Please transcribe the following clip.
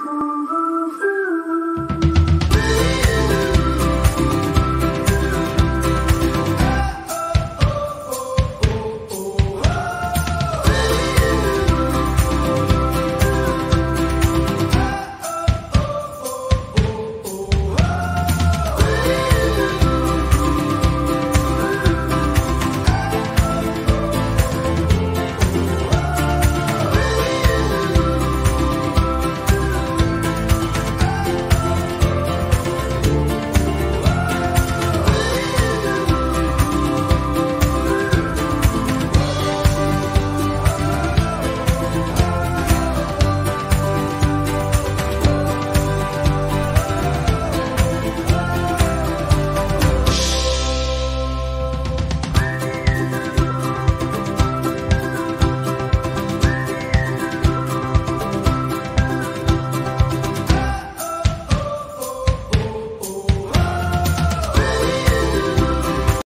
Oh.